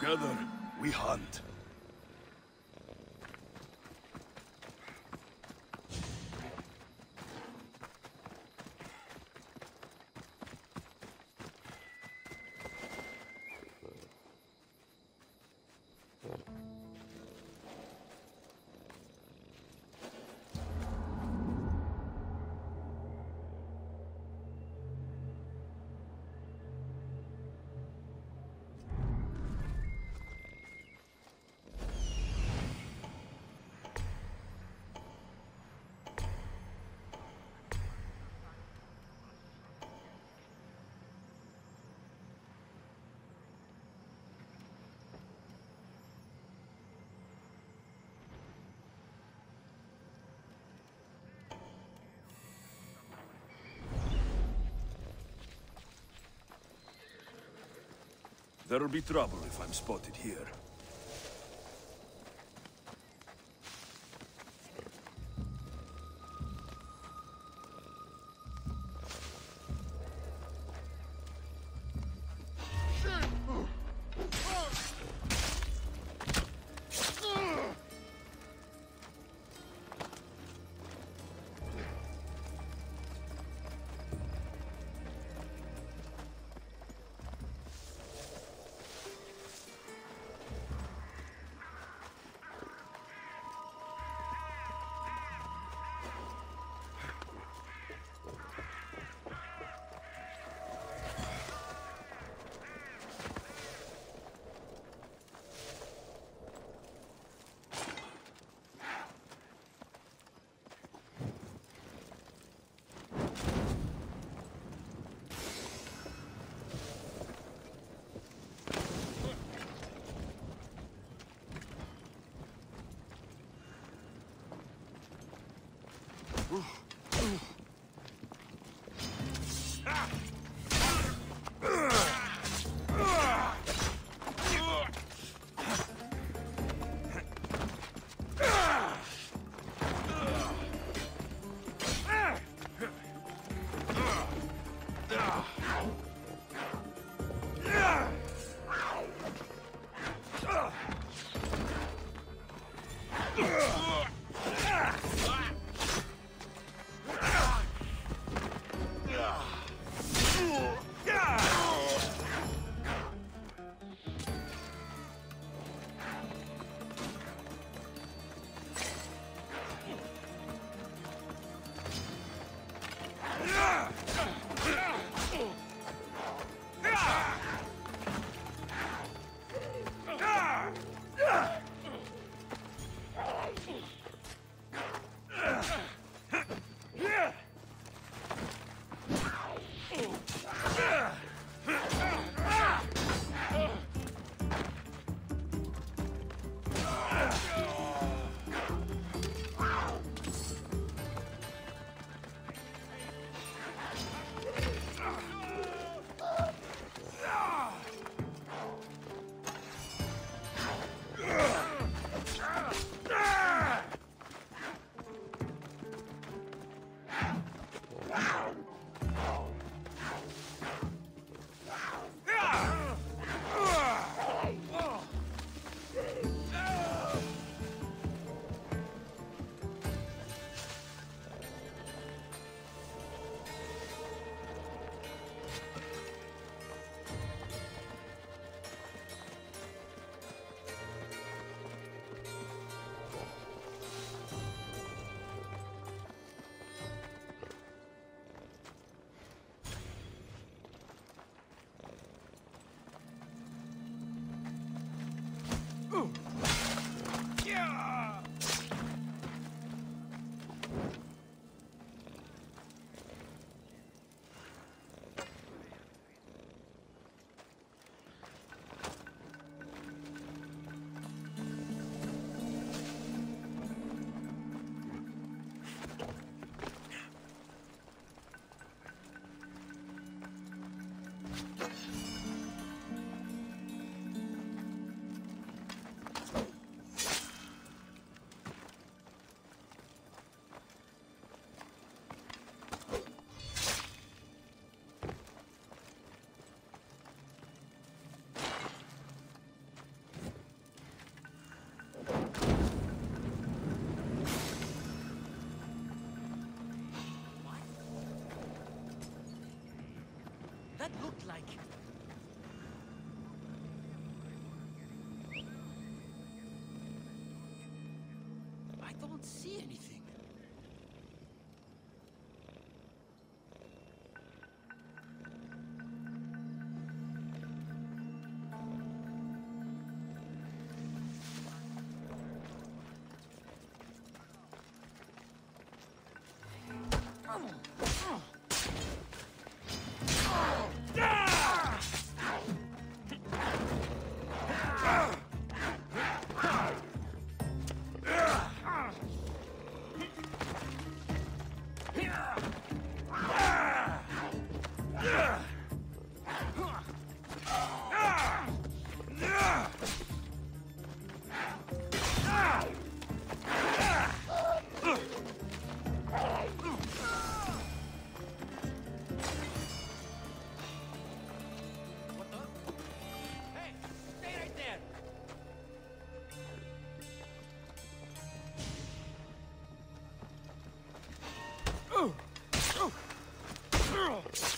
Together, we hunt. There'll be trouble if I'm spotted here. Like... I don't see anything. What girl!